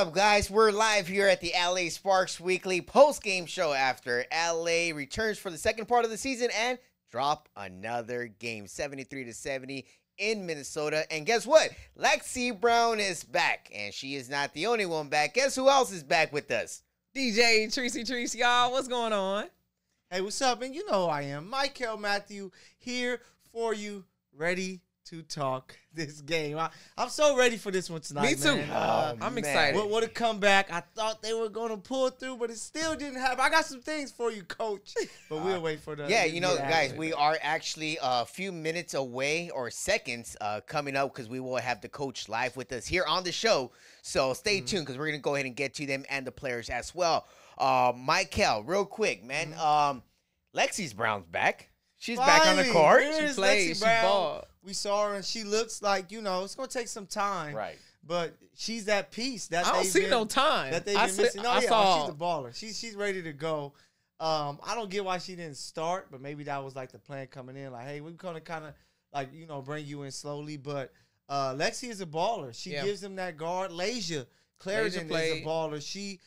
Hey, what's up, guys? We're live here at the LA Sparks Weekly post game show after LA returns for the second part of the season and drop another game 73 to 70 in Minnesota. And guess what? Lexie Brown is back, and she is not the only one back. Guess who else is back with us? DJ Tricey Trice, y'all. What's going on? Hey, what's up? And you know who I am. Mykell Mathieu here for you, ready to talk this game. I, am so ready for this one tonight. Me too. man. Oh, Uh, I'm man. excited. what what a comeback. I thought they were gonna pull through, but it still didn't happen. I got some things for you, coach. But we'll wait for the Yeah, you know, guys, we are actually a few minutes away or seconds uh, coming up because we will have the coach live with us here on the show. So stay Mm-hmm. tuned because we're going to go ahead and get to them and the players as well. Uh, Mykell, real quick, man. Mm-hmm. Um, Lexie's Brown's back. She's back on the court. She plays. Lexie she Brown. Balled. We saw her, and she looks like you know it's gonna take some time. Right. But she's that piece that I don't see been- no time. that they've I been said- missing. No, I yeah, saw. she's a baller. She's she's ready to go. Um, I don't get why she didn't start, but maybe that was like the plan coming in. Like, hey, we're gonna kind of like you know bring you in slowly. But uh, Lexie is a baller. She Yeah. gives them that guard. Layshia Clarendon is a baller. She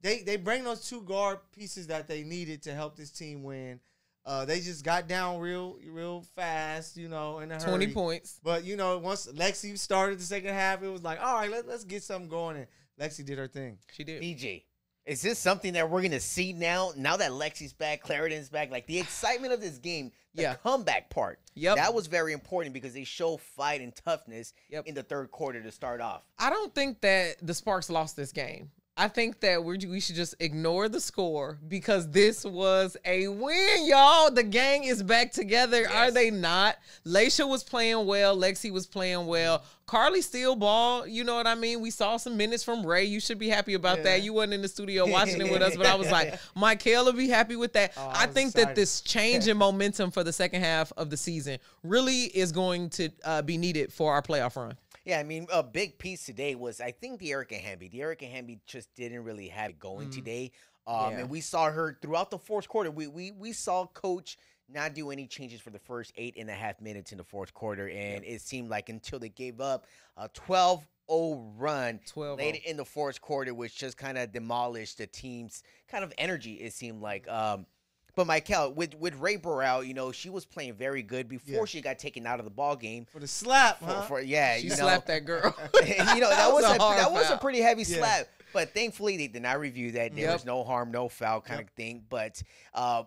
they they bring those two guard pieces that they needed to help this team win. Uh, they just got down real real fast, you know, in a hurry. Twenty points. But you know, once Lexie started the second half, it was like, all right, let, let's get something going. And Lexie did her thing. She did. DJ, is this something that we're going to see now? Now that Lexie's back, Clarendon's back, like the excitement of this game, the Yeah. comeback part. Yep. That was very important because they show fight and toughness Yep. in the third quarter to start off. I don't think that the Sparks lost this game. I think that we we should just ignore the score because this was a win, y'all. The gang is back together, are they not? Layshia was playing well, Lexie was playing well. Karlie still ball, you know what I mean? We saw some minutes from Rae. You should be happy about Yeah. that. You wasn't in the studio watching it with us, but I was like, Mykell will be happy with that. Oh, I I think that this change in momentum for the second half of the season really is going to uh, be needed for our playoff run. Yeah, I mean, a big piece today was I think Dearica Hamby. Dearica Hamby just didn't really have it going Mhm. today. Um, Yeah. And we saw her throughout the fourth quarter. We, we we saw Coach not do any changes for the first eight and a half minutes in the fourth quarter, and it seemed like until they gave up a 12-0 run 12 late in the fourth quarter, which just kind of demolished the team's kind of energy. It seemed like. Um, but Mykell, with with Rae Burrell, you know, she was playing very good before Yeah. she got taken out of the ball game. For the slap, For, huh? for yeah, She you know, slapped that girl. you know that, was, a, hard that was a pretty heavy Yeah. slap. But thankfully they did not review that. There Yep. was no harm, no foul kind Yep. of thing. But uh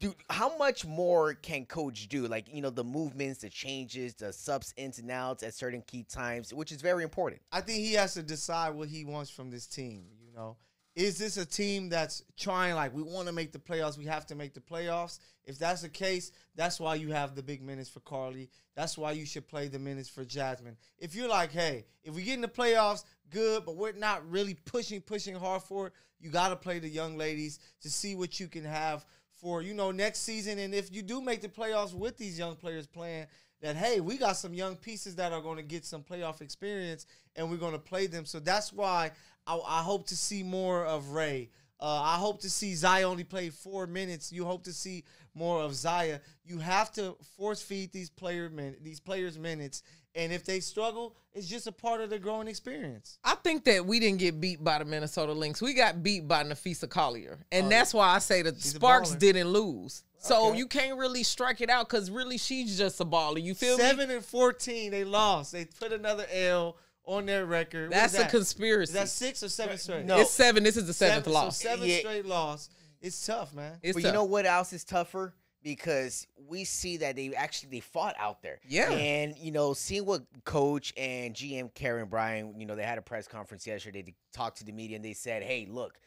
dude, how much more can coach do? Like, you know, the movements, the changes, the subs ins and outs at certain key times, which is very important. I think he has to decide what he wants from this team. You know, is this a team that's trying like we want to make the playoffs? We have to make the playoffs. If that's the case, that's why you have the big minutes for Karlie. That's why you should play the minutes for Jasmine. If you're like, hey, if we get in the playoffs, good, but we're not really pushing, pushing hard for it. You got to play the young ladies to see what you can have for you know next season. And if you do make the playoffs with these young players playing, that hey, we got some young pieces that are going to get some playoff experience, and we're going to play them. So that's why I, I hope to see more of Rae. Uh, I hope to see Zia only play four minutes. You hope to see more of Zia. You have to force feed these player min- these players minutes, and if they struggle, it's just a part of the growing experience. I think that we didn't get beat by the Minnesota Lynx. We got beat by Napheesa Collier. And Oh, that's why I say that she's Sparks didn't lose. So Okay. you can't really strike it out because really she's just a baller. You feel me? Seven and fourteen, they lost. They put another L on their record. That's is a conspiracy. Is that six or seven straight? No. It's seven. This is the seventh seven, loss. So seven Yeah. straight loss. It's tough, man. it's but tough. you know what else is tougher? Because we see that they actually they fought out there. Yeah. And you know, seeing what coach and GM Karen Bryant, you know, they had a press conference yesterday to talk to the media and they said, Hey, look,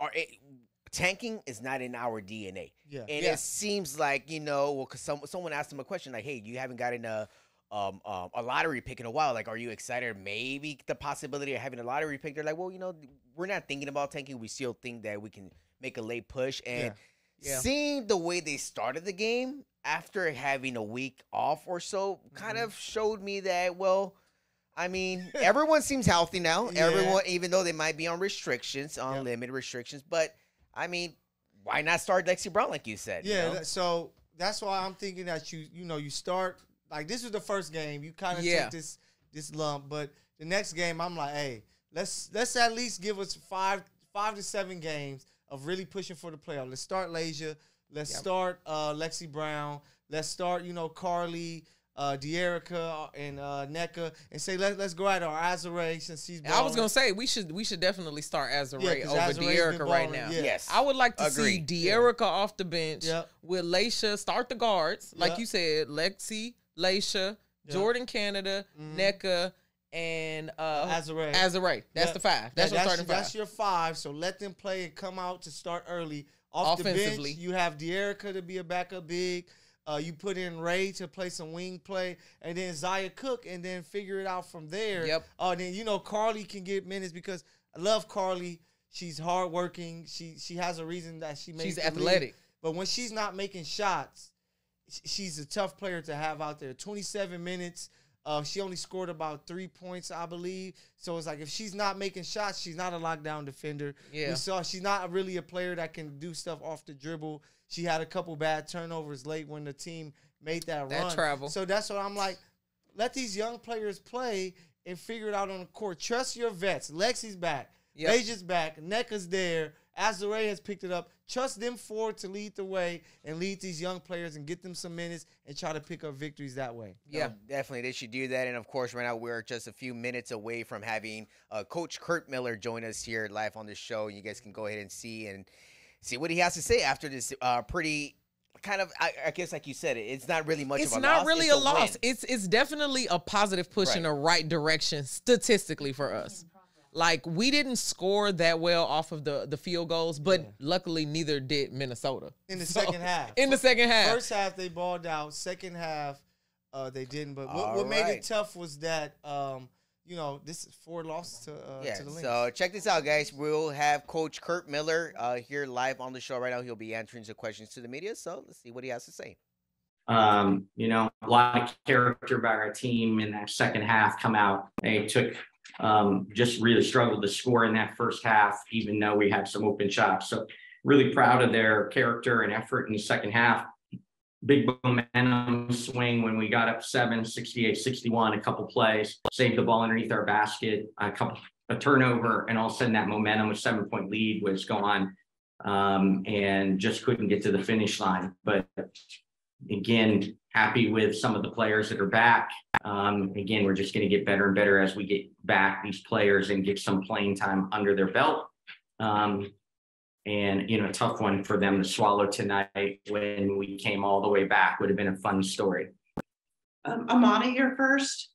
our, it, tanking is not in our DNA. Yeah. And Yeah. it seems like, you know, well, cause some, someone asked them a question like, Hey, you haven't gotten a um, um, a lottery pick in a while. Like, are you excited? Maybe the possibility of having a lottery pick. They're like, well, you know, we're not thinking about tanking. We still think that we can make a late push. And Yeah. Yeah. seeing the way they started the game after having a week off or so kind Mhm. of showed me that, well, I mean, everyone seems healthy now. Yeah. Everyone, even though they might be on restrictions, on Yep. limited restrictions, but I mean, why not start Lexie Brown like you said? you Yeah, know? that- so that's why I'm thinking that you you know you start like this is the first game you kind of Yeah. take this this lump, but the next game I'm like, hey, let's let's at least give us five five to seven games of really pushing for the playoff. Let's start Layshia. Let's Yep. start uh, Lexie Brown. Let's start, you know, Karlie, uh, Dearica, and uh, Nneka, and say let let's go at our Azure since she's. I was gonna say we should we should definitely start Azure Yeah, 'cause over Azaree's Dearica right now. yeah. Yes. I would like to Agreed. see Dearica off the bench Yep. with Layshia start the guards, like Yep. you said, Lexie, Layshia, Yep. Jordan Canada, Mhm. Nneka, and uh Azure. Azure. That's Yeah. the five. That's Yeah, your starting that's five. your five. So let them play and come out to start early. Off the Offensively. bench, you have Dearica to be a backup big. Uh, you put in Rae to play some wing play, and then Zia Cooke, and then figure it out from there. Yep. Oh, then you know Karlie can get minutes because I love Karlie. She's hardworking. She she has a reason that she makes. She's the league. athletic. But when she's not making shots, she's a tough player to have out there. 27 minutes. Uh, she only scored about three points, I believe. So it's like if she's not making shots, she's not a lockdown defender. Yeah. We saw she's not really a player that can do stuff off the dribble. She had a couple bad turnovers late when the team made that, That run. travel. So that's what I'm like. Let these young players play and figure it out on the court. Trust your vets. Lexie's back. Yep. Layshia's back. Nneka's there. Azure has picked it up. Trust them four to lead the way and lead these young players and get them some minutes and try to pick up victories that way. Yeah. No, definitely they should do that. And of course, right now we're just a few minutes away from having uh, Coach Curt Miller join us here live on the show. You guys can go ahead and see and see what he has to say after this uh, pretty kind of. I, I guess, like you said, it it's not really much. It's of a not loss, really it's a loss. win. It's it's definitely a positive push in the right direction statistically for us. Like we didn't score that well off of the the field goals, but luckily neither did Minnesota In the So, second half. In the second half, First half they balled out. Second half, uh, they didn't. But what, All what made right. it tough was that um, you know this is four losses to uh, Yeah, to the Lynx. so check this out, guys. We'll have Coach Curt Miller uh, here live on the show right now. He'll be answering some questions to the media. So let's see what he has to say. Um, you know, a lot of character by our team in that second half come out. They took, um, just really struggled to score in that first half, even though we had some open shots. So really proud of their character and effort in the second half. Big momentum swing when we got up seven, 68, 61, a couple plays, saved the ball underneath our basket, a couple, a turnover, and all of a sudden that momentum, a seven point lead was gone. Um, and just couldn't get to the finish line. But again, happy with some of the players that are back. Um, again, we're just going to get better and better as we get back these players and get some playing time under their belt. Um, and you know, a tough one for them to swallow tonight when we came all the way back would have been a fun story. Um, Amani, you're first.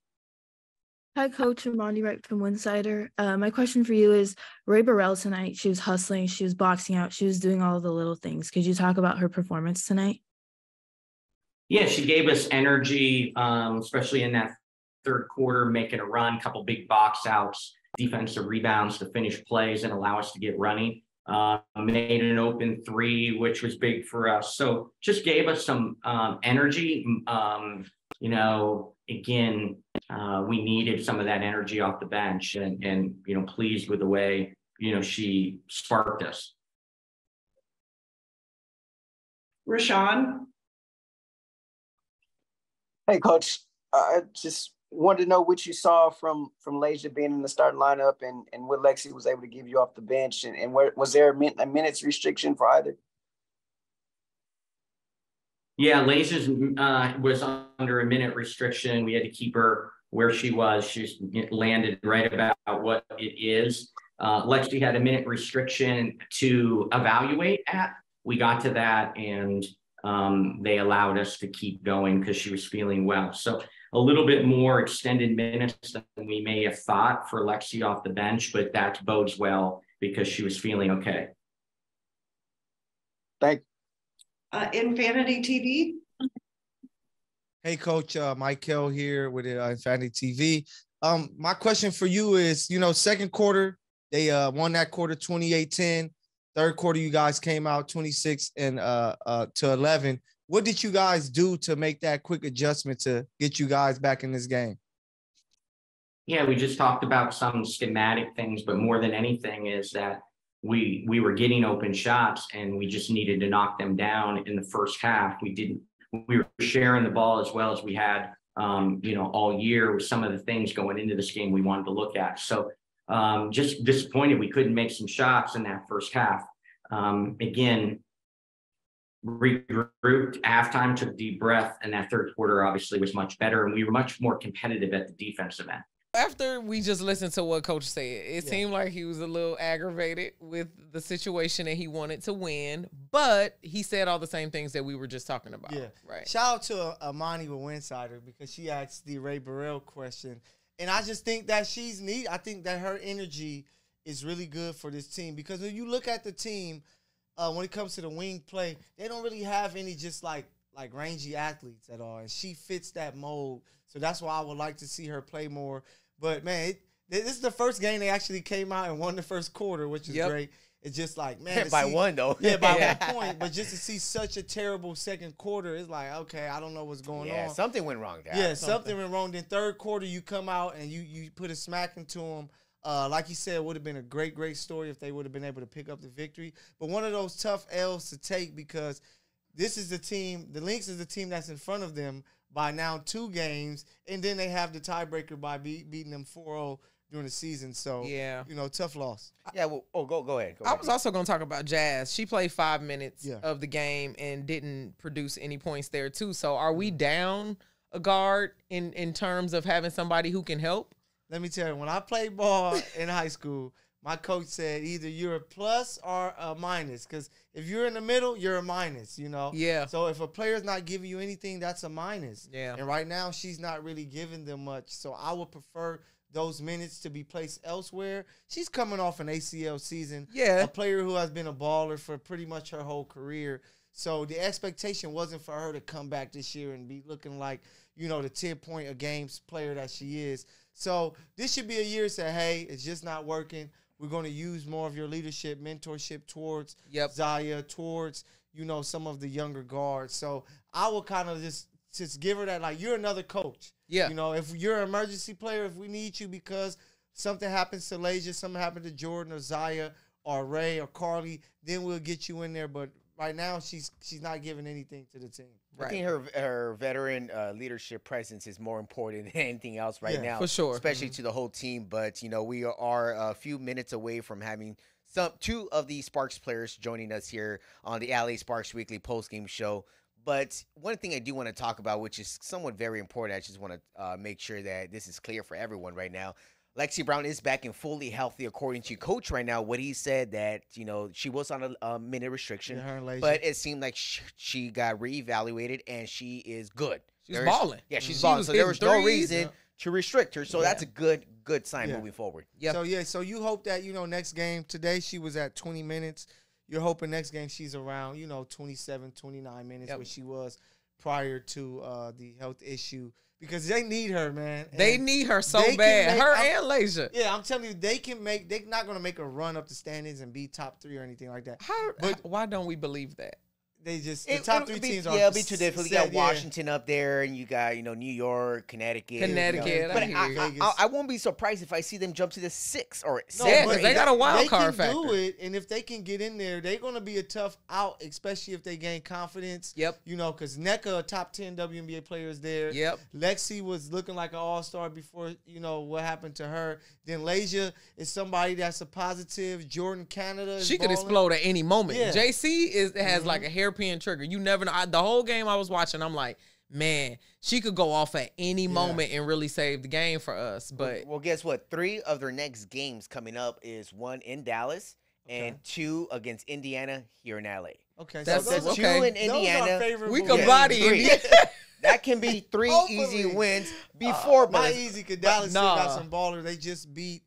Hi, Coach Amani Wright from Winsidr. Uh, my question for you is Rae Burrell tonight. She was hustling, she was boxing out, she was doing all the little things. Could you talk about her performance tonight? Yeah, she gave us energy, um, especially in that third quarter, making a run, couple big box outs, defensive rebounds to finish plays and allow us to get running. Uh, made an open three, which was big for us. So just gave us some um, energy. Um, you know, again, uh, we needed some of that energy off the bench, and and you know, pleased with the way you know she sparked us. Rashawn, Hey, coach. I just wanted to know what you saw from from Layshia being in the starting lineup, and and what Lexie was able to give you off the bench, and, and where, was there a, min, a minutes restriction for either? Yeah, Lasers uh, was under a minute restriction. We had to keep her where she was. She's landed right about what it is. Uh, Lexie had a minute restriction to evaluate at. We got to that and um, they allowed us to keep going because she was feeling well. So a little bit more extended minutes than we may have thought for Lexie off the bench, but that bodes well because she was feeling okay. Thank uh, Infanity TV. Hey, Coach uh, Mykell here with uh, Infanity TV. Um, my question for you is, you know, second quarter they uh, won that quarter 28-10. Third quarter, you guys came out 26 and uh, uh, to 11. What did you guys do to make that quick adjustment to get you guys back in this game? Yeah, we just talked about some schematic things, but more than anything is that we we were getting open shots and we just needed to knock them down in the first half. We didn't we were sharing the ball as well as we had um, you know, all year with some of the things going into this game we wanted to look at. So um, just disappointed we couldn't make some shots in that first half. Um, again, regrouped halftime, took a deep breath, and that third quarter obviously was much better, and we were much more competitive at the defensive end. After we just listened to what coach said, it Yeah. seemed like he was a little aggravated with the situation and he wanted to win, but he said all the same things that we were just talking about. Yeah. Right. Shout out to uh, Amani with Winsidr because she asked the Rae Burrell question. And I just think that she's neat. I think that her energy is really good for this team because when you look at the team, uh, when it comes to the wing play, they don't really have any just like like rangy athletes at all. And she fits that mold. So that's why I would like to see her play more. But man, it, this is the first game they actually came out and won the first quarter, which is Yep. great. It's just like man, by see- one though. yeah, by one point. But just to see such a terrible second quarter, it's like, okay, I don't know what's going yeah, on. something went wrong there. yeah, something went wrong. Then third quarter, you come out and you you put a smack into them. Uh, like you said, it would have been a great, great story if they would have been able to pick up the victory. But one of those tough L's to take because this is the team, the Lynx is the team that's in front of them by now two games, and then they have the tiebreaker by be- beating them 4-0 during the season. So Yeah. you know, tough loss. Yeah. Well, oh, go go ahead. Go I ahead. was also going to talk about Jazz. She played five minutes Yeah. of the game and didn't produce any points there too. So are we down a guard in in terms of having somebody who can help? Let me tell you, when I played ball in high school, my coach said either you're a plus or a minus. Because if you're in the middle, you're a minus. You know. Yeah. So if a player's not giving you anything, that's a minus. Yeah. And right now, she's not really giving them much. So I would prefer those minutes to be placed elsewhere. She's coming off an ACL season. Yeah. A player who has been a baller for pretty much her whole career. So the expectation wasn't for her to come back this year and be looking like, you know, the 10 point a games player that she is. So this should be a year to say, hey, it's just not working. We're going to use more of your leadership, mentorship towards Yep. Zia, towards, you know, some of the younger guards. So I will kind of just just give her that like you're another coach. Yeah. You know, if you're an emergency player, if we need you because something happens to Layshia, something happened to Jordan or Zia or Rae or Karlie, then we'll get you in there. But right now she's she's not giving anything to the team. I think her her veteran uh, leadership presence is more important than anything else right Yeah, now, for sure. especially to the whole team. But you know, we are a few minutes away from having some two of the Sparks players joining us here on the LA Sparks Weekly post game show. But one thing I do want to talk about, which is somewhat very important, I just want to uh, make sure that this is clear for everyone right now. Lexie Brown is back and fully healthy, according to coach right now. What he said that you know she was on a, a minute restriction, Yeah, her and Layshia. but it seemed like sh- she got reevaluated and she is good. She's There's- balling. Yeah, she's She balling. So there hitting was no reason Yeah. to restrict her. So Yeah. that's a good good sign Yeah. moving forward. Yeah. So yeah, so you hope that you know next game today she was at 20 minutes. You're hoping next game she's around you know 27, 29 minutes Yep. where she was prior to uh, the health issue because they need her, man. They need her so bad. make- Her I'm- and Layshia. Yeah, I'm telling you, they can make. They're not gonna make a run up the standings and be top three or anything like that. How, But- why don't we believe that? They just the It- top it'll three be, teams yeah, are. it'll be too difficult. You got set, yeah. Washington up there, and you got you know New York, Connecticut, Connecticut, I But hear I, you. I, I, I won't be surprised if I see them jump to the six or No, seven. Yeah, or 'cause eight. they got a wild they card can do it, and if they can get in there, they're gonna be a tough out, especially if they gain confidence. Yep. You know, because Nneka, a top ten WNBA players there. Yep. Lexie was looking like an all star before you know what happened to her. Then Layshia is somebody that's a positive. Jordan Canada. Is She could explode at any moment. Yeah. JC is has Mhm. like a hairpin trigger. You never know. I, the whole game I was watching, I'm like, man, she could go off at any moment and really save the game for us. But well, guess what? Three of their next games coming up is one in Dallas and two against Indiana here in LA. Okay, That's- so those, That's are- two in Indiana. we could Yeah, body three. That can be three Hopefully. easy wins before, Uh, but not easy because Dallas still nah. got some ballers. They just beat.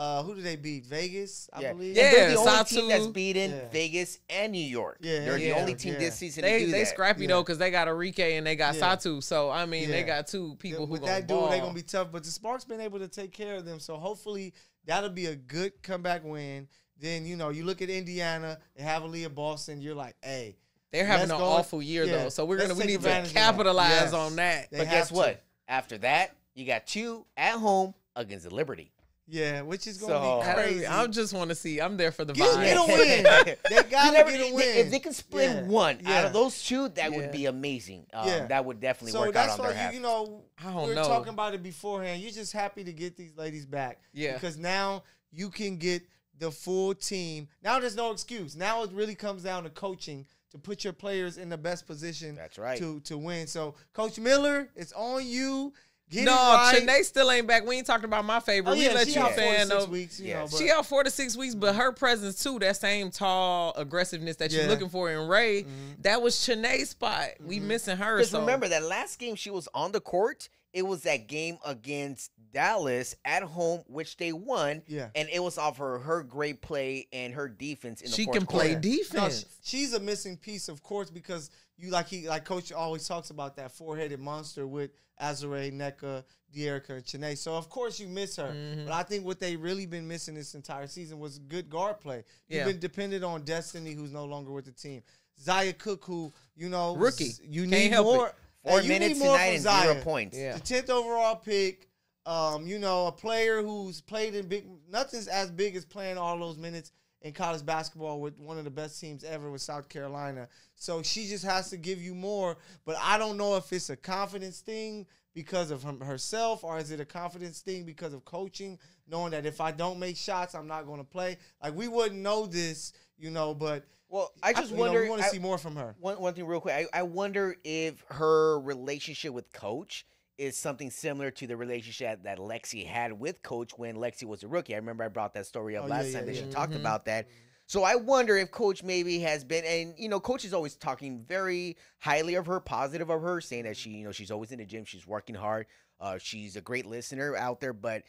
Uh, who did they beat? Vegas, I Yeah. believe. Yeah, And they're the only team Satou. that's beaten Yeah. Vegas and New York. Yeah, they're the only team yeah. this season They to do they that. scrappy Yeah. though because they got Arike and they got Yeah. Satou. So I mean, they Yeah. got two people who with gonna that ball. dude, they're gonna be tough. But the Sparks been able to take care of them, so hopefully that'll be a good comeback win. Then you know you look at Indiana, they have Aaliyah Boston. You're like, hey, They're having an go- awful year yeah, though, so we're let's gonna we need to of that. capitalize Yes. on that. They But guess to. what? After that, you got two at home against the Liberty. Yeah, which is gonna So- be crazy. I just want to see. I'm there for the Get- vibe. get a win. They gotta never- get a win. If they can split Yeah. one out of those two, that Yeah. would be amazing. Um, Yeah. That would definitely so work out that's on why their you, half. you know I don't we were know. talking about it beforehand. You're just happy to get these ladies back. Yeah. Because now you can get the full team. Now there's no excuse. Now it really comes down to coaching to put your players in the best position That's right. to to win. So Coach Miller, it's on you. Get no, it right. Chiney still ain't back. We ain't talking about my favorite. Oh, we yeah, let she you out four to fan six weeks, you Yes. know, She but- out four to six weeks, but her presence too, that same tall aggressiveness that you're looking for in Rae, Mhm. that was Chiney's spot. We Mhm. missing her. Because So remember that last game she was on the court, it was that game against Dallas at home, which they won, yeah. and it was off her her great play and her defense in the she can play quarter. Defense. sh- she's a missing piece, of course, because you like he like Coach always talks about that four headed monster with Azurá, Nneka, Dearica, and Chiney. So of course you miss her. Mhm. But I think what they really been missing this entire season was good guard play. You've been dependent on Destiny, who's no longer with the team. Zia Cooke, who you know, Rookie. z- you Can't need help it. more. Four you minutes need more tonight from and Zia. zero points. Yeah. The tenth overall pick. Um, you know, a player who's played in big. Nothing's as big as playing all those minutes in college basketball with one of the best teams ever with South Carolina. So she just has to give you more. But I don't know if it's a confidence thing because of herself or is it a confidence thing because of coaching, knowing that if I don't make shots, I'm not going to play. Like we wouldn't know this, you know. But Well, I just know, wonder. we want to see more from her. One one thing real quick. I, I wonder if her relationship with coach is something similar to the relationship that Lexie had with coach when Lexie was a rookie. I remember I brought that story up Oh, last yeah, time yeah, that she yeah. talked Mhm. about that. So I wonder if coach maybe has been and you know, coach is always talking very highly of her, positive of her, saying that she, you know, she's always in the gym, she's working hard. Uh, she's a great listener out there, but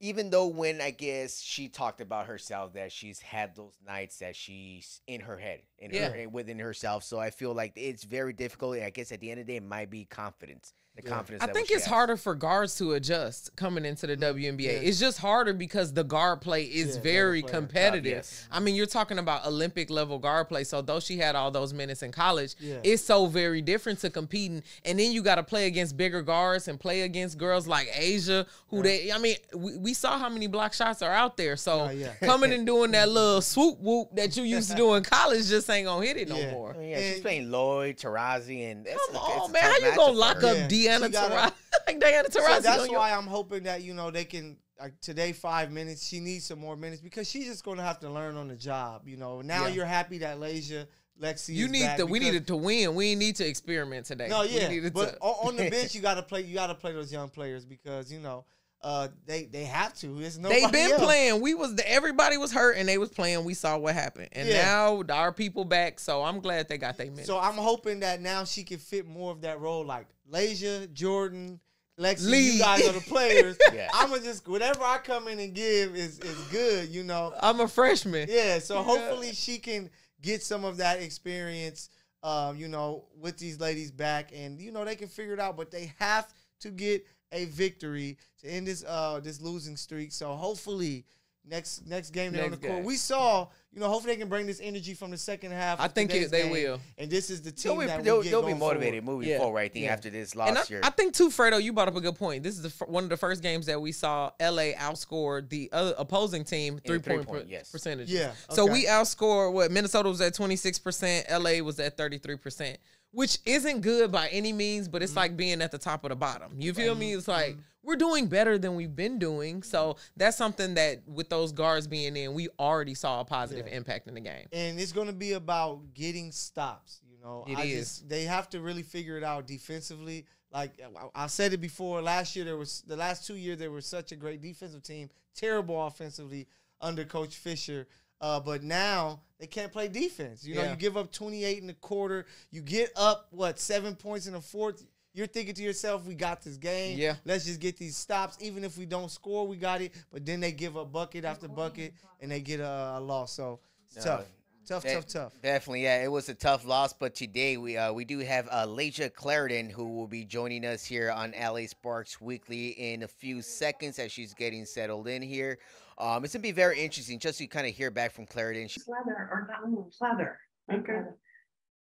even though when I guess she talked about herself that she's had those nights that she's in her head, in Yeah. her within herself. So I feel like it's very difficult. I guess at the end of the day, it might be confidence. The Yeah. confidence. I level think it's has. harder for guards to adjust coming into the WNBA. Yeah. It's just harder because the guard play is Yeah, very better player. competitive. yes. I mean, you're talking about Olympic level guard play. So though she had all those minutes in college, Yeah. it's so very different to competing. And then you got to play against bigger guards and play against girls like A'ja, who they. I mean, we, we saw how many block shots are out there. So Oh, yeah. coming and doing that little swoop whoop that you used to do in college just ain't gonna hit it no more. I mean, yeah, she's playing Loyd, Taurasi, and that's Come a- on, a man. How you gonna lock her. up Yeah, Diana she gotta- Taurasi? like Diana So Taurasi that's on your- why I'm hoping that you know they can like today five minutes. She needs some more minutes because she's just going to have to learn on the job. You know. Now Yeah. you're happy that Layshia Lexie. You need to. We needed to win. We need to experiment today. No, yeah, but to- on, the bench you got to play. You got to play those young players because you know uh, they they have to. There's nobody they been else. playing. We was the, everybody was hurt and they was playing. We saw what happened, and Yeah. now our people back. So I'm glad they got their minutes. So I'm hoping that now she can fit more of that role, like Layshia, Jordan, Lexie. Lee. You guys are the players. Yeah. I'm gonna just whatever I come in and give is is good. You know. I'm a freshman. Yeah, so Yeah. hopefully she can get some of that experience, um, you know, with these ladies back, and you know they can figure it out. But they have to get a victory to end this uh this losing streak. So hopefully next next game they're on the Next court. game. We saw, you know, hopefully they can bring this energy from the second half. I think it, they game, will. And this is the They'll team be, that we they'll, get they'll be motivated forward. moving Yeah. forward. I think Yeah. after this And I, loss here. I think too, Fredo, you brought up a good point. This is the one of the first games that we saw LA outscore the other opposing team three per- yes. percentage. Yeah. So we outscored what Minnesota was at 26%, LA was at 33%, which isn't good by any means, but Mm-hmm. it's like being at the top of the bottom. You feel me? It's like we're doing better than we've been doing. So that's something that with those guards being in, we already saw a positive Yeah. impact in the game. and it's going to be about getting stops. You know, It I is. Just, they have to really figure it out defensively. Like I- I said it before, last year there was the last two years they were such a great defensive team, terrible offensively under Coach Fisher. Uh, but now they can't play defense. You know, Yeah. you give up 28 in the quarter, you get up what seven points in the fourth. You're thinking to yourself, "We got this game. Yeah. let's just get these stops. Even if we don't score, we got it." But then they give up bucket after bucket, and they get a, a loss. So it's No, tough, tough, that- tough, tough. Definitely, yeah. It was a tough loss, but today we uh, we do have uh, Layshia Clarendon who will be joining us here on LA Sparks Weekly in a few seconds as she's getting settled in here. Um, it's gonna be very interesting just to kind of hear back from Clarendon. She, Leather or not, mm, leather. Okay.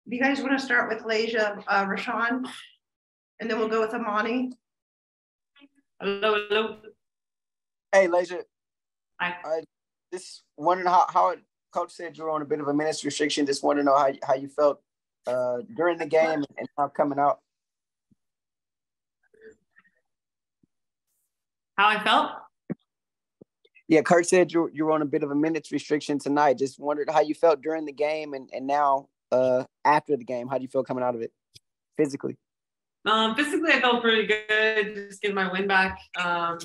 Do you guys want to start with Layshia, uh, Rashawn? And then we'll go with Amani? Hello, hello. Hey, Layshia. Hi. I just wondering how, how coach said you were on a bit of a minutes restriction. Just want to know how, how you felt uh, during the game and now coming out. How I felt? Yeah, Curt said you you were on a bit of a minutes restriction tonight. Just wondered how you felt during the game and and now uh after the game. How do you feel coming out of it physically? Um, physically, I felt pretty good. Just getting my win back. Um,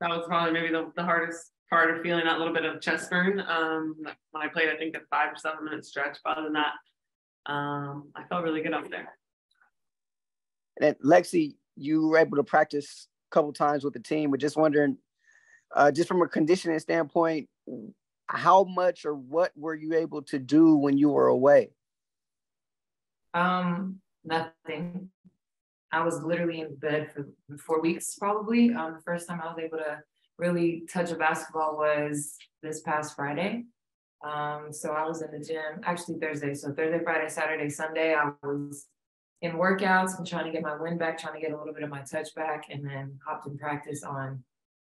that was probably maybe the, the hardest part of feeling that little bit of chest burn. Um, when I played, I think a five or seven minute stretch. But other than that, um, I felt really good up there. And Lexie, you were able to practice a couple times with the team, but just wondering, uh, just from a conditioning standpoint, how much or what were you able to do when you were away? Um, nothing. I was literally in bed for four weeks, probably. Um, the first time I was able to really touch a basketball was this past Friday. Um, so I was in the gym, actually Thursday. So Thursday, Friday, Saturday, Sunday, I was in workouts and trying to get my wind back, trying to get a little bit of my touch back, and then hopped in practice on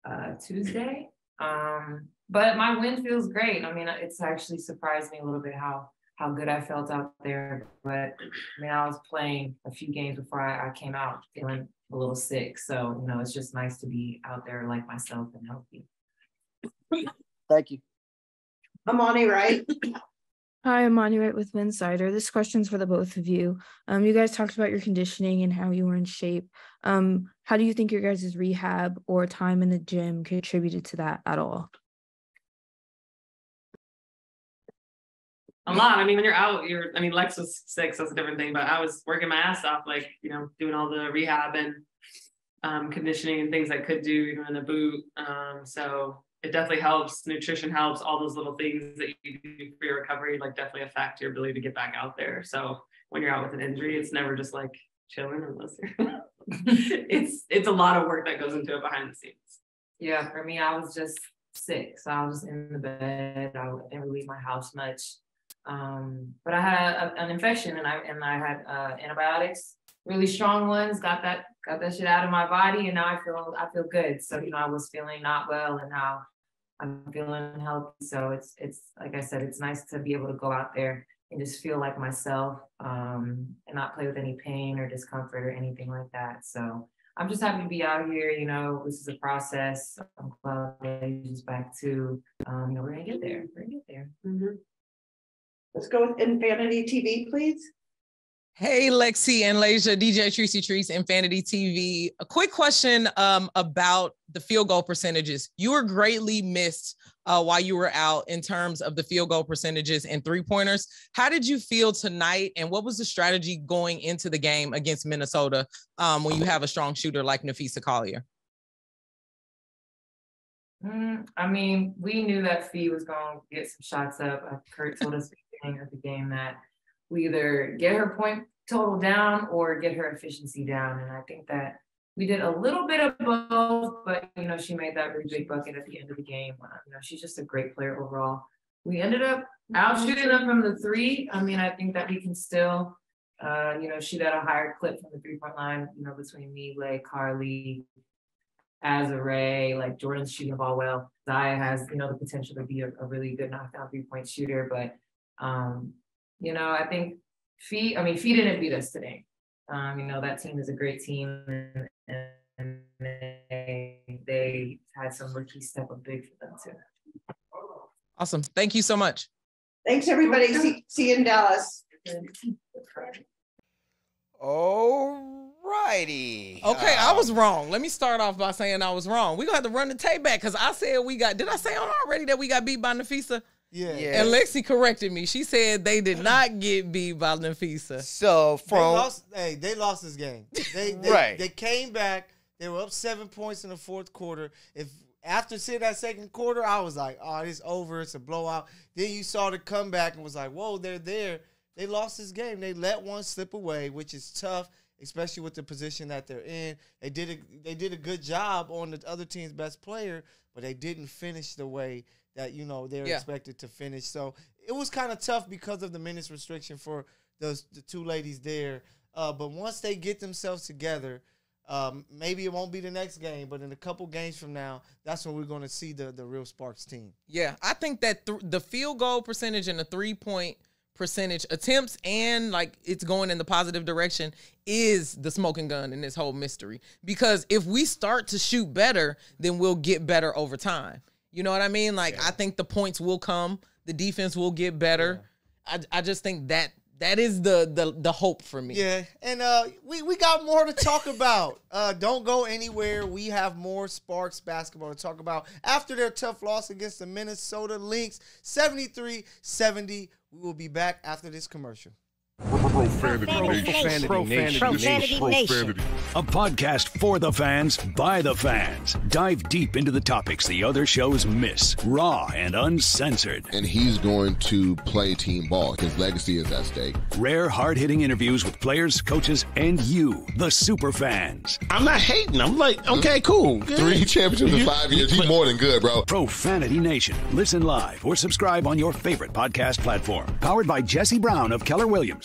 uh, Tuesday. Um, but my wind feels great. I mean, it's actually surprised me a little bit how how good I felt out there. But I mean, I was playing a few games before I, I came out feeling a little sick. So, you know, it's just nice to be out there like myself and healthy. Thank you. Amani Wright. Hi, I'm Amani Wright with Winsidr. This question's for the both of you. Um, you guys talked about your conditioning and how you were in shape. Um, how do you think your guys' rehab or time in the gym contributed to that at all? a lot. I mean, when you're out, you're, I mean, Lex was sick, so that's a different thing, but I was working my ass off, like, you know, doing all the rehab and um, conditioning and things I could do, even in the boot. Um, so it definitely helps. Nutrition helps. All those little things that you do for your recovery, like, definitely affect your ability to get back out there. So when you're out with an injury, it's never just like chilling unless it's, it's a lot of work that goes into it behind the scenes. Yeah, for me, I was just sick. So I was in the bed. I didn't leave my house much. Um, but I had a, an infection and I and I had uh, antibiotics, really strong ones. Got that got that shit out of my body, and now I feel I feel good. So you know I was feeling not well, and now I'm feeling healthy. So it's it's like I said, it's nice to be able to go out there and just feel like myself um, and not play with any pain or discomfort or anything like that. So I'm just happy to be out here. You know, this is a process. I'm glad it's back to, um, you know, we're gonna get there. We're gonna get there. Mm-hmm. Let's go with Infanity TV, please. Hey, Lexie and Layshia, DJ Tricey Trice, Infanity TV. A quick question um, about the field goal percentages. You were greatly missed uh, while you were out in terms of the field goal percentages and three pointers. How did you feel tonight? And what was the strategy going into the game against Minnesota um, when you have a strong shooter like Napheesa Collier? Mm, I mean, we knew that Fee was going to get some shots up. Uh, Curt told us at the beginning of the game that we either get her point total down or get her efficiency down. And I think that we did a little bit of both, but you know, she made that really big bucket at the end of the game. Uh, you know, she's just a great player overall. We ended up out shooting them from the three. I mean, I think that we can still, uh, you know, shoot at a higher clip from the three point line. You know, between me, Lay, Karlie, Azurá, like Jordan's shooting the ball well. Zia has, you know, the potential to be a, a really good knockdown three point shooter, but um, you know, I think Fee, I mean, Fee didn't beat us today. Um, you know, that team is a great team and, and they, they had some rookie step up big for them too. Awesome. Thank you so much. Thanks, everybody. See, see you in Dallas. All righty. Okay, I was wrong. Let me start off by saying I was wrong. We're gonna have to run the tape back because I said we got. Did I say on already that we got beat by Napheesa? Yeah. And Lexie corrected me. She said they did not get beat by Napheesa. So They from lost, hey, they lost this game. They, they Right. They came back. They were up seven points in the fourth quarter. If after seeing that second quarter, I was like, "Oh, it's over. It's a blowout." Then you saw the comeback and was like, "Whoa, they're there." They lost this game. They let one slip away, which is tough, especially with the position that they're in. They did a they did a good job on the other team's best player, but they didn't finish the way that you know they're Yeah. expected to finish. So it was kind of tough because of the minutes restriction for those the two ladies there. Uh, but once they get themselves together, um, maybe it won't be the next game, but in a couple games from now, that's when we're going to see the the real Sparks team. Yeah, I think that th- the field goal percentage and the three point percentage attempts and like it's going in the positive direction is the smoking gun in this whole mystery. Because if we start to shoot better, then we'll get better over time. You know what I mean? Like I think the points will come, the defense will get better. I I just think that that is the the the hope for me. Yeah, and uh, we we got more to talk about. Uh, don't go anywhere. We have more Sparks basketball to talk about after their tough loss against the Minnesota Lynx, 73-70. We will be back after this commercial. Profanity Nation. Profanity Nation. A podcast for the fans, by the fans. Dive deep into the topics the other shows miss, raw and uncensored. And he's going to play team ball. His legacy is at stake. Rare, hard hitting interviews with players, coaches, and you, the super fans. I'm not hating. I'm like, okay, cool. Good. Three championships in five years. He's more than good, bro. Profanity Nation. Listen live or subscribe on your favorite podcast platform. Powered by Jesse Brown of Keller Williams.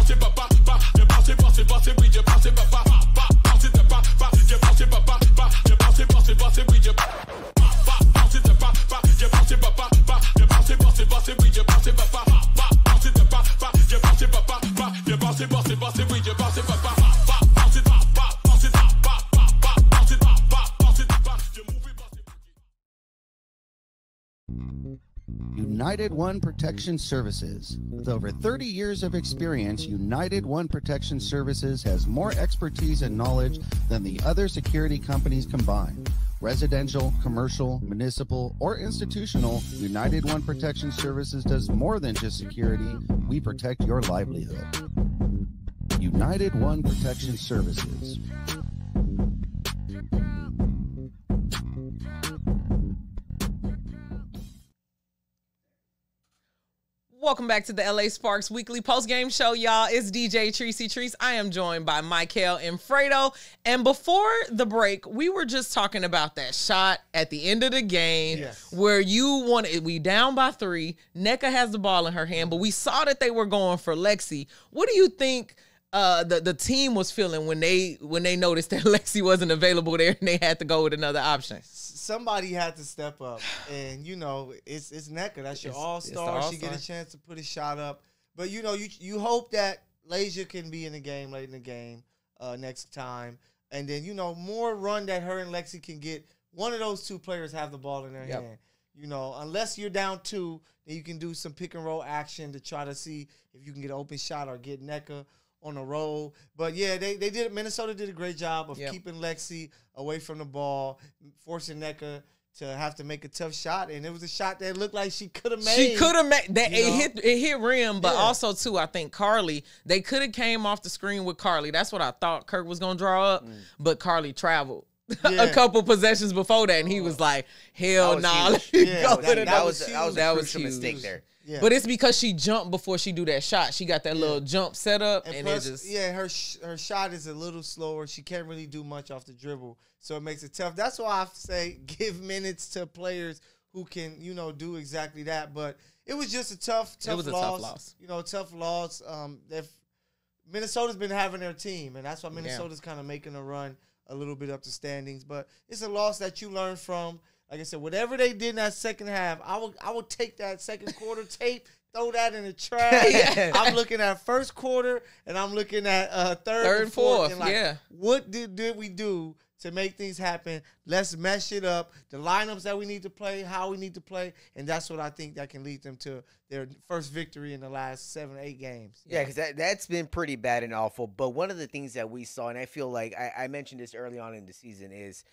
United One Protection Services. With over 30 years of experience, United One Protection Services has more expertise and knowledge than the other security companies combined. Residential, commercial, municipal, or institutional, United One Protection Services does more than just security. We protect your livelihood. United One Protection Services. Welcome back to the LA Sparks Weekly Post Game Show, y'all. It's DJ Tricey Trice. I am joined by Mykell and Fredo. And before the break, we were just talking about that shot at the end of the game Yes. where you wanted we down by three. Nneka has the ball in her hand, but we saw that they were going for Lexie. What do you think? Uh, the the team was feeling when they when they noticed that Lexie wasn't available there and they had to go with another option. Somebody had to step up, and you know it's it's Nneka. That's your all star. She get a chance to put a shot up, but you know you you hope that Layshia can be in the game late in the game uh, next time, and then you know more run that her and Lexie can get. One of those two players have the ball in their Yep. hand. You know, unless you're down two, then you can do some pick and roll action to try to see if you can get an open shot or get Nneka on a roll. But yeah, they, they did Minnesota did a great job of Yep. keeping Lexie away from the ball, forcing Nneka to have to make a tough shot. And it was a shot that looked like she could have made. She could have made that. It know? hit it hit rim, but Yeah. also too, I think Karlie. They could have came off the screen with Karlie. That's what I thought Curt was gonna draw up, mm. but Karlie traveled. Yeah. a couple possessions before that, and he was like, "Hell was nah, huge. Yeah, go that- to the that That was was huge. that was That was huge. mistake there. Yeah. But it's because she jumped before she do that shot. She got that little jump set up, and, And plus, it just yeah, her sh- her shot is a little slower. She can't really do much off the dribble, so it makes it tough. That's why I say give minutes to players who can, you know, do exactly that. But it was just a tough, tough was a loss. tough loss. You know, tough loss. Um, if Minnesota's been having their team, and that's why Minnesota's kind of making a run a little bit up the standings. But it's a loss that you learn from. Like I said, whatever they did in that second half, I will I will take that second quarter tape, throw that in the trash. Yeah. I'm looking at first quarter and I'm looking at uh, third, Third, and fourth. and fourth, yeah. What did, did we do to make things happen? Let's mesh it up. The lineups that we need to play, how we need to play, and that's what I think that can lead them to their first victory in the last seven, eight games. Yeah, because that, that's been pretty bad and awful. But one of the things that we saw, and I feel like I, I mentioned this early on in the season, is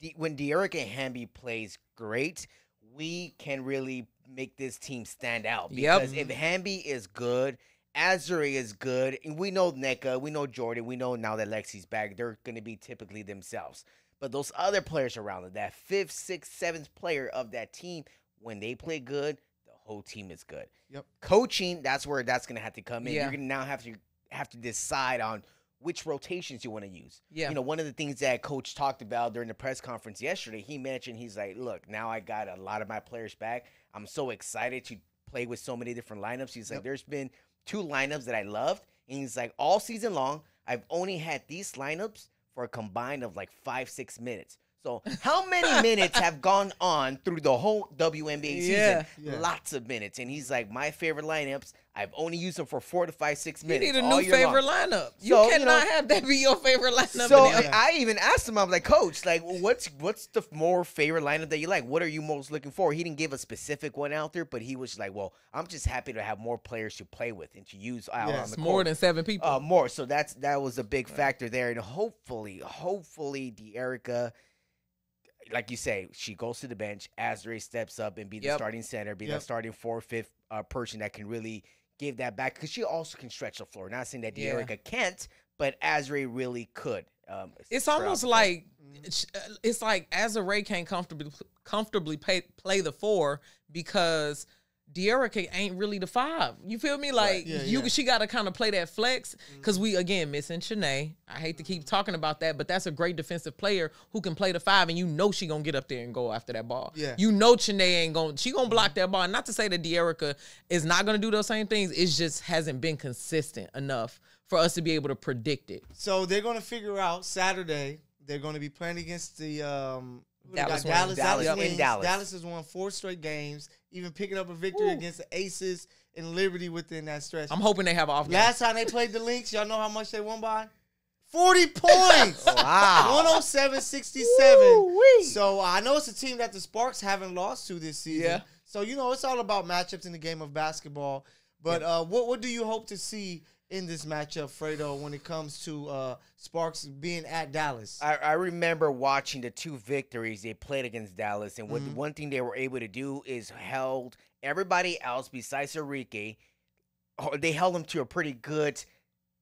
the, when and Hamby plays great, we can really make this team stand out. Yep. Because if Hamby is good, Azurá is good, and we know Nneka, we know Jordan, we know now that Lexie's back, they're going to be typically themselves. But those other players around them, that fifth, sixth, seventh player of that team, when they play good, the whole team is good. Yep. Coaching, that's where that's going to have to come in. Yeah. You're going to now have to have to decide on which rotations you want to use. Yeah. You know, one of the things that coach talked about during the press conference yesterday, he mentioned he's like, "Look, now I got a lot of my players back. I'm so excited to play with so many different lineups." He's like, "There's been two lineups that I loved." And he's like, "All season long, I've only had these lineups for a combined of like 5-6 minutes." So how many minutes have gone on through the whole WNBA season? Yeah. Lots of minutes. And he's like, my favorite lineups, I've only used them for four to five, six minutes. You need a new favorite long. lineup. You So, you cannot know- have that be your favorite lineup. So I, even asked him, I'm like, Coach, like, what's what's the more favorite lineup that you like? What are you most looking for? He didn't give a specific one out there, but he was like, well, I'm just happy to have more players to play with and to use out Yes. on the more court. than seven people. uh, more. So that's that was a big factor there, and hopefully, hopefully, Dearica, like you say, she goes to the bench. Azurá steps up and be the Yep. starting center, be Yep. the starting fourth, fifth uh, person that can really give that back because she also can stretch the floor. Not saying that Yeah. Dearica can't, but Azurá really could. Um, It's almost like it's, uh, it's like Azurá can't comfortably comfortably pay, play the four because Dearica ain't really the five. You feel me? Like Yeah, you, yeah. she got to kind of play that flex because we again missing Shanae. I hate to Mm-hmm. keep talking about that, but that's a great defensive player who can play the five, and you know she gonna get up there and go after that ball. Yeah. you know Shanae ain't gonna she gonna block that ball. Not to say that Dearica is not gonna do those same things. It just hasn't been consistent enough for us to be able to predict it. So they're going to figure out Saturday. They're going to be playing against the um, they got? Dallas Dallas, Dallas, in Dallas. Dallas has won four straight games, even picking up a victory against the Aces and Liberty within that stretch. I'm hoping they have an off game. Last time they played the Lynx, y'all know how much they won by? 40 points. Wow. 107 67. So I know it's a team that the Sparks haven't lost to this season. Yeah. So, you know, it's all about matchups in the game of basketball. But uh, what, what do you hope to see in this matchup, Fredo, when it comes to uh, Sparks being at Dallas? I, I remember watching the two victories they played against Dallas, and what Mhm. one thing they were able to do is held everybody else besides Arike. They held them to a pretty good,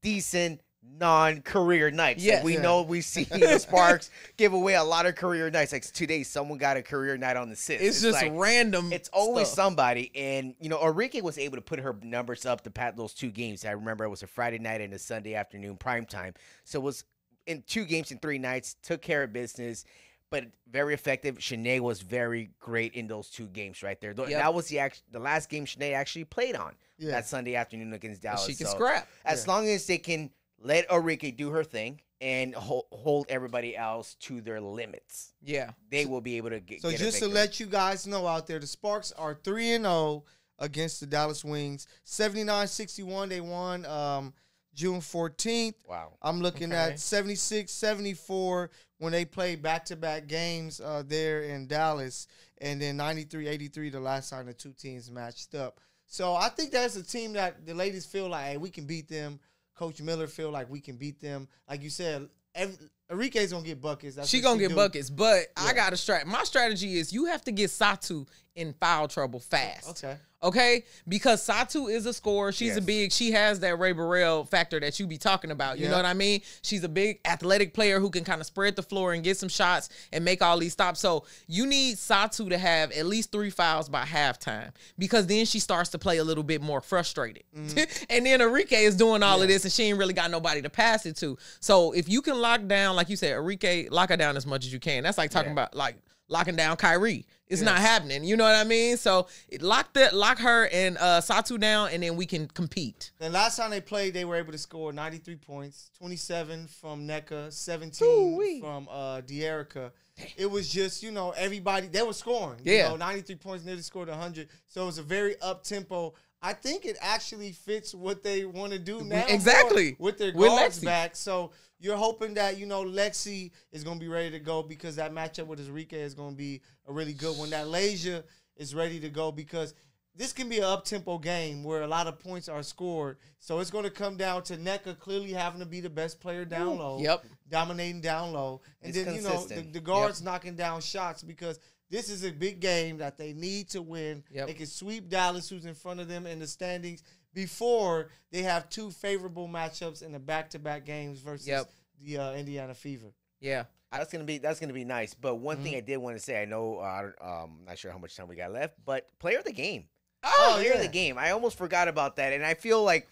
decent non-career nights. Like, we Yeah. know we see the Sparks give away a lot of career nights. Like today, someone got a career night on the sixth. It's, just like, random. it's always stuff. somebody. And, you know, Arike was able to put her numbers up to pat those two games. I remember it was a Friday night and a Sunday afternoon prime time. So it was in two games in three nights, took care of business, but very effective. Shanae was very great in those two games right there. Yep. That was the act- the last game Shanae actually played on Yeah. that Sunday afternoon against Dallas. she can So scrap. As long as they can let Arike do her thing and hold, hold everybody else to their limits, Yeah. they will be able to get. So get just to let you guys know out there, the Sparks are 3 and 0 against the Dallas Wings. 79-61 they won um, June 14th. Wow. I'm looking Okay. at 76 74 when they played back to back games uh, there in Dallas, and then 93 83 the last time the two teams matched up. So I think that's a team that the ladies feel like, hey, we can beat them. Coach Miller feel like we can beat them. Like you said, every, Arike's gonna get buckets. That's she gonna get do. buckets, but I got a strat. My strategy is you have to get Satou in foul trouble fast. Okay. Okay, because Satou is a scorer. She's a big. She has that Rae Burrell factor that you be talking about. You Yeah. know what I mean? She's a big athletic player who can kind of spread the floor and get some shots and make all these stops. So you need Satou to have at least three fouls by halftime because then she starts to play a little bit more frustrated. Mm. and then Arike is doing all of this and she ain't really got nobody to pass it to. So if you can lock down, like you said, Arike, lock her down as much as you can. That's like talking Yeah. about like locking down Kyrie. It's not happening. You know what I mean? So lock that, lock her and uh, Satou down, and then we can compete. Then last time they played, they were able to score 93 points, 27 from Nneka, 17 from uh Dearica. It was just, you know, everybody they were scoring. You Yeah. know, 93 points, nearly scored 100. So it was a very up tempo. I think it actually fits what they want to do now. Exactly. With their guards back. So you're hoping that, you know, Lexie is going to be ready to go because that matchup with Arike is going to be a really good one. That Layshia is ready to go because this can be an up tempo game where a lot of points are scored. So it's going to come down to Nneka clearly having to be the best player down low, Yep. dominating down low, and It's then you know the, the guards knocking down shots because this is a big game that they need to win. Yep. They can sweep Dallas, who's in front of them in the standings, before they have two favorable matchups in the back-to-back games versus Yep. the uh, Indiana Fever. Yeah. That's gonna be that's gonna be nice. But one Mm-hmm. thing I did want to say, I know uh, I don't- um not sure how much time we got left, but player of the game. Oh, player of yeah. the game. I almost forgot about that, and I feel like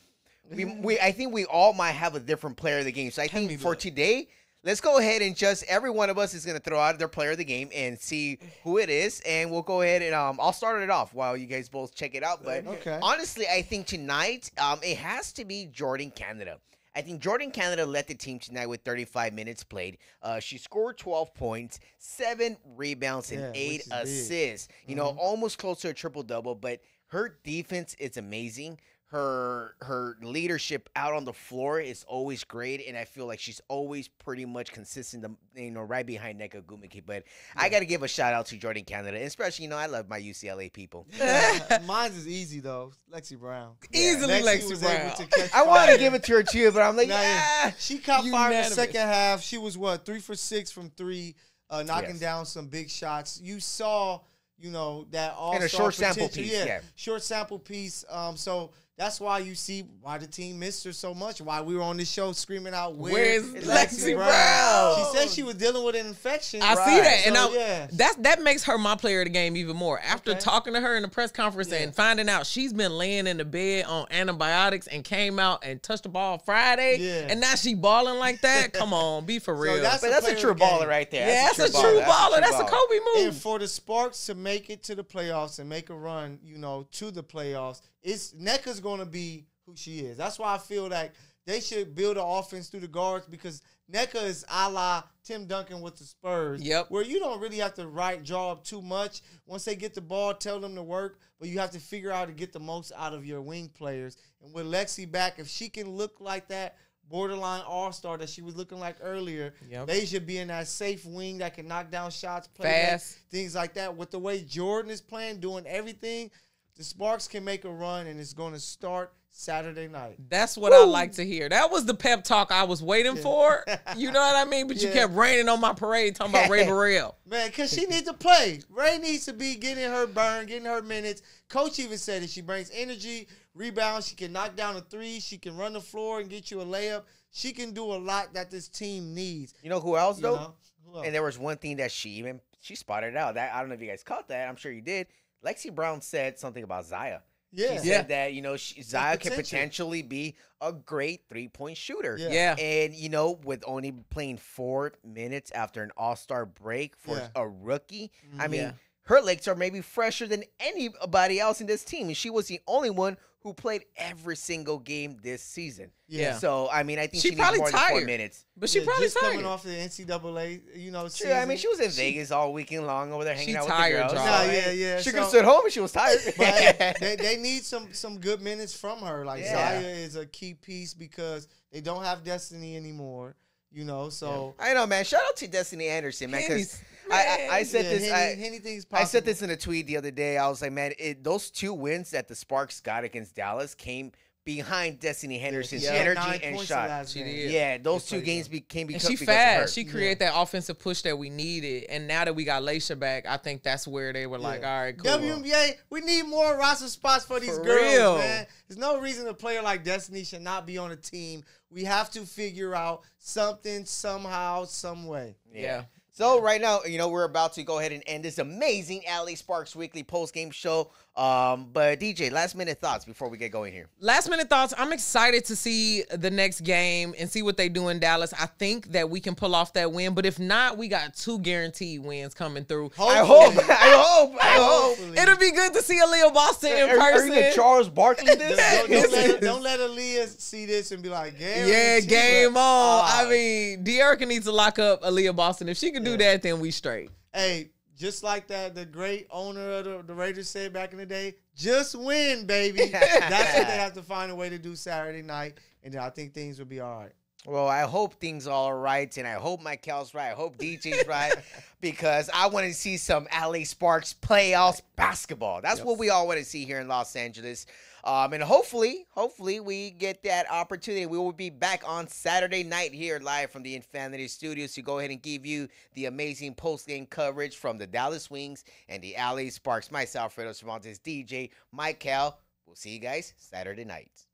we we I think we all might have a different player of the game. So I Tell think for about it. today, let's go ahead and just every one of us is gonna throw out their player of the game and see who it is, and we'll go ahead and um I'll start it off while you guys both check it out. But Okay. honestly, I think tonight um it has to be Jordin Canada. I think Jordin Canada led the team tonight with 35 minutes played. Uh, she scored 12 points, seven rebounds, and Yeah, eight is big. assists. You know, Mhm. almost close to a triple double, but her defense is amazing. Her her leadership out on the floor is always great, and I feel like she's always pretty much consistent, um, you know, right behind Nneka Ogwumike. But I got to give a shout out to Jordin Canada, and especially you know I love my UCLA people. Mine is easy though. Lexie Brown. Easily Lexie was Brown. able to catch I wanted to give it to her too, but I'm like, Nah, yeah. She caught fire in the second half. She was what three for six from three, uh, knocking Yes. down some big shots. You saw, you know, that all And a short sample piece, yeah. short sample piece. Um, so that's why you see why the team missed her so much. Why we were on this show screaming out, Where's "Where's Lexie Brown?" She said she was dealing with an infection. I see that, and I, yeah. that that makes her my player of the game even more. After Okay. talking to her in the press conference and finding out she's been laying in the bed on antibiotics and came out and touched the ball Friday, Yeah. and now she balling like that. Come on, be for real. that's But that's a true of game. baller right there. yeah, that's, a true baller. That's a Kobe move. And for the Sparks to make it to the playoffs and make a run, you know, to the playoffs, it's Nneka's going to be who she is. That's why I feel like they should build an offense through the guards because Nneka is a la Tim Duncan with the Spurs. Yep. Where you don't really have to right draw up too much. Once they get the ball, tell them to work, but you have to figure out to get the most out of your wing players. And with Lexie back, if she can look like that borderline all-star that she was looking like earlier, Yep. they should be in that safe wing that can knock down shots, play Fast. make, things like that. With the way Jordin is playing, doing everything, the Sparks can make a run, and it's going to start Saturday night. That's what I like to hear. That was the pep talk I was waiting for. You know what I mean? But you kept raining on my parade talking about Rae Burrell. Man, because she needs to play. Rae needs to be getting her burn, getting her minutes. Coach even said it. She brings energy, rebound. She can knock down a three. She can run the floor and get you a layup. She can do a lot that this team needs. You know who else You though? know? Who else? And there was one thing that she even she spotted out. That I don't know if you guys caught that. I'm sure you did. Lexie Brown said something about Zia. Yeah. She said Yeah. that you know she, Zia can potentially be a great three point shooter. Yeah. Yeah. And you know, with only playing four minutes after an All Star break for Yeah. a rookie, I mm-hmm. mean, her legs are maybe fresher than anybody else in this team, and she was the only one who played every single game this season. Yeah. So I mean, I think She she, needs probably more than four tired. minutes. But she Yeah, probably just coming off the NCAA, you know. True. I mean, she was in Vegas all weekend long over there hanging She out tired, with the girls. Josh. Nah, So, yeah, yeah. She could have stood home and she was tired. But they, they need some some good minutes from her. Like Yeah. Zia is a key piece because they don't have Destiny anymore. You know, so I know, man. Shout out to Destiny Anderson, man. Because Henny's- I, I, I said yeah, this. any- I, anything's I said this in a tweet the other day. I was like, man, it, those two wins that the Sparks got against Dallas came behind Destanni Henderson's She had energy and points shot. last She game. did. Yeah, those She two played games well. became And because she because of fast. She created that offensive push that we needed. And now that we got Layshia back, I think that's where they were like, Yeah. all right, cool. WNBA, we need more roster spots for these For girls, real. man. There's no reason a player like Destiny should not be on a team. We have to figure out something somehow, some way. yeah. So right now, you know, we're about to go ahead and end this amazing LA Sparks weekly post game show. Um, but DJ, last minute thoughts before we get going here. Last minute thoughts. I'm excited to see the next game and see what they do in Dallas. I think that we can pull off that win, but if not, we got two guaranteed wins coming through. I hope, I hope, I hope. It'll be good to see Aaliyah Boston in Are, are person. you gonna Charles Barkley Don't, this? don't, let, don't let Aaliyah see this and be like, yeah, game on. Ah. I mean, Dearica needs to lock up Aaliyah Boston. If she can do that, then we straight. Hey, just like that, the great owner of the, the Raiders said back in the day, just win, baby. That's what they have to find a way to do Saturday night, and I think things will be all right. Well, I hope things are all right, and I hope Mykell's right. I hope DJ's right, because I want to see some LA Sparks playoffs basketball. That's what we all want to see here in Los Angeles. Um, and hopefully, hopefully, we get that opportunity. We will be back on Saturday night here live from the Infanity Studios to go ahead and give you the amazing post game coverage from the Dallas Wings and the LA Sparks. Myself, Fredo Cervantes, DJ, Mykell. We'll see you guys Saturday night.